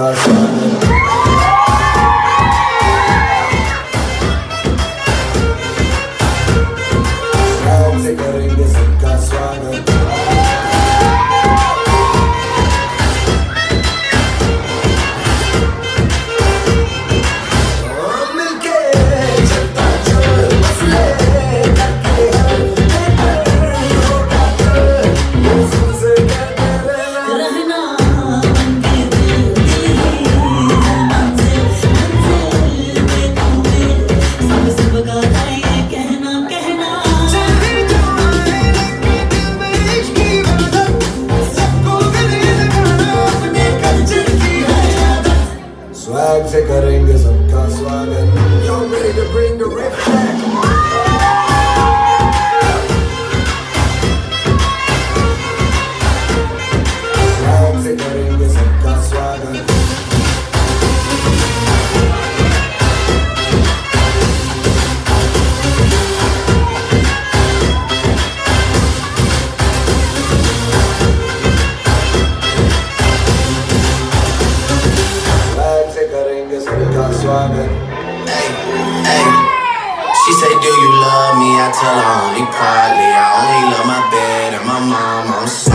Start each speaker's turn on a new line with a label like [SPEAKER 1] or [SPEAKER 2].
[SPEAKER 1] Godfather. Volkswagen. Y'all ready to bring the riff back?
[SPEAKER 2] you love me, I tell her only partly. I only love my bed and my mom. I'm so